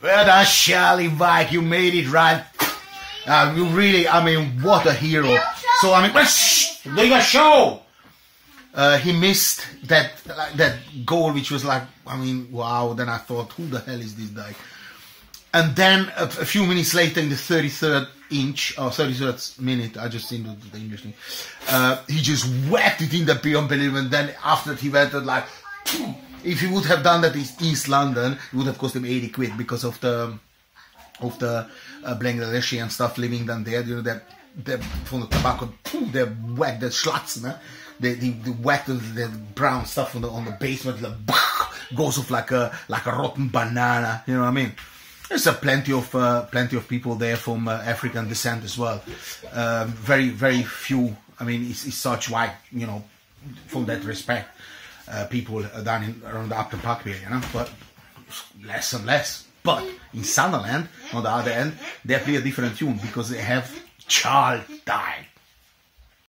Well done, Charlie Wyke. You made it right. Uh, you really, I mean, what a hero. So, I mean, well, shh, doing a show. Uh, he missed that like, that goal, which was like, I mean, wow. Then I thought, who the hell is this guy? And then a, a few minutes later, in the 33rd inch or 33rd minute, I just seen the, the English thing. Uh, he just whacked it in the beyond belief, and then after that, he went like. If he would have done that in East London, it would have cost him 80 quid because of the of the uh, Bangladeshi and stuff living down there. You know, that the from the tobacco, they whack the schlatz, ne? They, they, they whack the, the brown stuff on the on the basement, like, goes off like a like a rotten banana. You know what I mean? There's a plenty of uh, plenty of people there from uh, African descent as well. Um, very very few. I mean, it's, it's such white, you know, from that respect, uh, people down in around the Upton Park area, you know, but less and less. But in Sunderland, on the other end, they play a different tune because they have child died.